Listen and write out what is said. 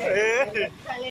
ええー